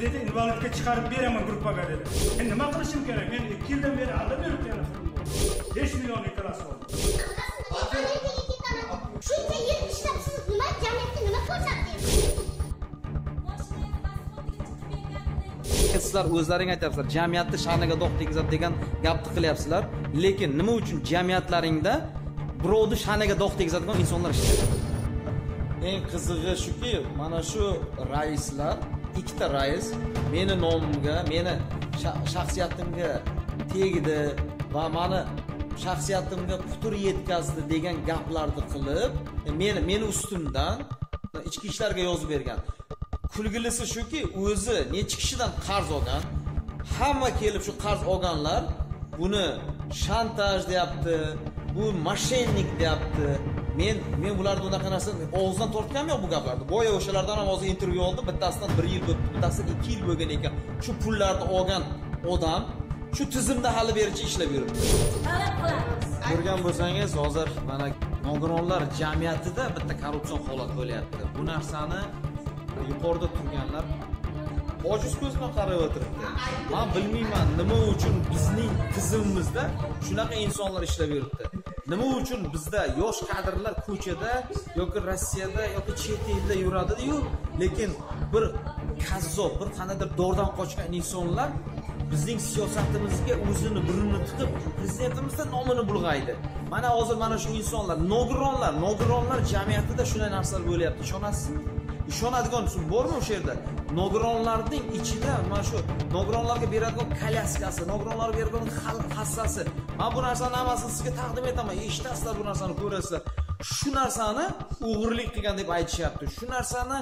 dedi invalidga chiqarib beraman gruppaga dedi. Men nima qilishim kerak? Men ikki yildan beri aldab yuribdi besh million ikkalasi oldi. Shuncha yil ishlabsiz nima jamiyatga nima ko'rsatdingiz sizlar o'zlaring aytyapsizlar jamiyatni sha'niga dog' tegizadi degan gapni qilyapsizlar lekin nima uchun jamiyatlaringda birovni sha'niga dog' tegizadigan insonlar ishlaydi eng qizig'i shuki mana shu raislar ikkita rais meni nomimga meni shaxsiyatimga tegdi va mani shaxsiyatimga putur yetkazdi degan gaplarni qilib e, meni meni ustimdan e, ichki ishlarga yozib bergan. Kulgilisi shuki o'zi necha kishidan qarz olgan hamma kelib shu qarz olganlar buni shantaj deyapti bu moshennik deyapti men men bularni unaqa narsani og'zidan tortganim yo'q bu gaplarni. Boya o'shalardan ham hozir intervyu oldim bittasidan bir yil o'tdi bittasidan ikki yil bo'lgan ekan. Shu pullarni olgan odam shu tizimda hali bericha ishlab yuribdi. Talab qilamiz ko'rgan bo'lsangiz hozir mana nogironlar jamiyatida bitta korrupsion holat bo'lyapti. Bu narsani yuqorida turganlar ojiz ko'z bilan qarab o'tiribdi. Man bilmayman nima uchun bizning tizimimizda shunaqa insonlar ishlab yuribdi. Nima uchun bizda yosh kadrlar ko'chada yoki rossiyada yoki chet elda yuradiyu lekin bir kazzob bir qandaydir dordan qochgan insonlar bizning siyosatimizga o'zini burnini tiqib prezidentimizni nomini bulg'aydi. Mana hozir mana shu insonlar nogironlar nogironlar jamiyatida shunday narsalar bo'lyapti. Ishonasizmi? Ishonadigan bormi o'sha yerda? Nogironlarning ichida mana shu nogironlarga beradigan kolyaskasi nogironlarga beradigan hassasi. Man bu narsani hammasini sizga taqdim etaman. Eshitasizlar bu narsani ko'rasizlar. Shu narsani o'g'irlik qilgan deb aytishyapti. Shu narsani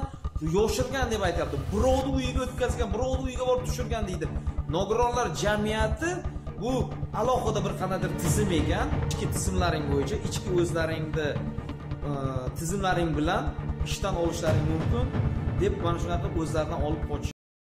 yoshirgan deb aytyapti. Birovni uyiga o'tkazgan birovni uyiga borib tushirgan deydi. Nogironlar jamiyati bu alohida bir qanaqadir tizim ekan. Ichki tizimlaring bo'yicha ichki o'zlaringni tizimlaring bilan ishdan olishlari mumkin deb mana shunaqa o'zlaridan olib qochish